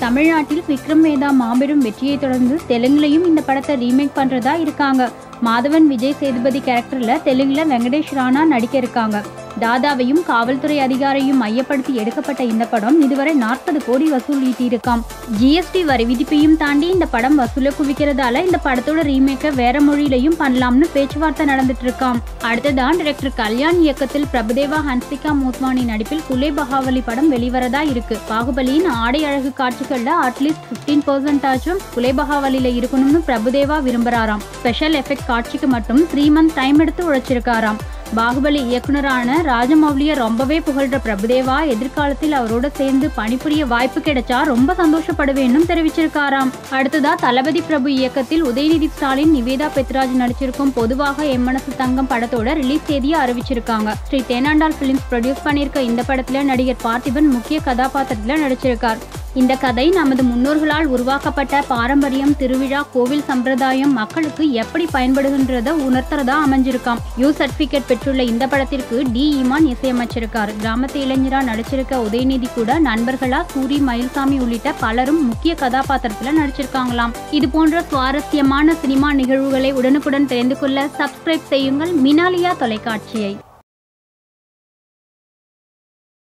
தமிழ்நாட்டில் விக்ரம் வேதா மாபெரும் வெற்றியை தொடர்ந்து தெலுங்குலையும் இந்த படத்தை ரீமேக் பண்றதா இருக்காங்க. மாதவன் விஜய் சேதுபதி கேரக்டர்ல தெலுங்குல வெங்கடேஷ் ராணா நடிக்க இருக்காங்க. தாதாவையும் காவல்துறை அதிகாரியையும் மையப்படுத்தி எடுக்கப்பட்ட இந்த படம் இதுவரை நாற்பது கோடி வசூல் ஈட்டியிருக்காம் ஜிஎஸ்டி வரி விதிப்பையும் தாண்டி இந்த படம் வசூலை குவிக்கிறதால இந்த படத்தோட ரீமேக்கை வேற மொழியிலையும் பண்ணலாம்னு பேச்சுவார்த்தை நடந்துட்டு இருக்காம் அடுத்ததான் டிரெக்டர் கல்யாண் இயக்கத்தில் பிரபுதேவா ஹன்சிகா மோத்வானி நடிப்பில் குலே பகாவலி படம் வெளிவரதா இருக்கு. பாகுபலியின் ஆடை அழகு காட்சிகள்ல அட்லீஸ்ட் பிப்டீன் பர்சன்ட் ஆச்சும் குலே பகாவலியில இருக்கணும்னு பிரபுதேவா விரும்புறாராம். ஸ்பெஷல் எஃபெக்ட் காட்சிக்கு மட்டும் த்ரீ மந்த் டைம் எடுத்து உழைச்சிருக்காராம். பாகுபலி இயக்குனரான ராஜமௌலிய ரொம்பவே புகழ்ற பிரபுதேவா எதிர்காலத்தில் அவரோட சேர்ந்து பணிபுரிய வாய்ப்பு கிடைச்சா ரொம்ப சந்தோஷப்படுவேன்னு தெரிவிச்சிருக்காராம். அடுத்ததா தளபதி பிரபு இயக்கத்தில் உதயநிதி ஸ்டாலின் நிவேதா பெத்ராஜ் நடிச்சிருக்கும் பொதுவாக என் மனசு தங்கம் படத்தோட ரிலீஸ் தேதியை அறிவிச்சிருக்காங்க. ஸ்ரீ தேனாண்டால் பிலிம்ஸ் ப்ரொடியூஸ் பண்ணியிருக்க இந்த படத்துல நடிகர் பார்த்திபன் முக்கிய கதாபாத்திரத்துல நடிச்சிருக்கார். இந்த கதை நமது முன்னோர்களால் உருவாக்கப்பட்ட பாரம்பரியம் திருவிழா கோவில் சம்பிரதாயம் மக்களுக்கு எப்படி பயன்படுகின்றத உணர்த்துறதா அமைஞ்சிருக்காம். யூ சர்டிபிகேட் பெற்றுள்ள இந்த படத்திற்கு டி. இமான் இசையமைச்சிருக்கார். கிராமத்து இளைஞரா நடிச்சிருக்க உதயநிதி கூட நண்பர்களா சூரி மயில்சாமி உள்ளிட்ட பலரும் முக்கிய கதாபாத்திரத்துல நடிச்சிருக்காங்களாம். இது போன்ற சுவாரஸ்யமான சினிமா நிகழ்வுகளை உடனுக்குடன் தெரிந்து கொள்ள சப்ஸ்கிரைப் செய்யுங்கள். மினாலியா தொலைக்காட்சியை.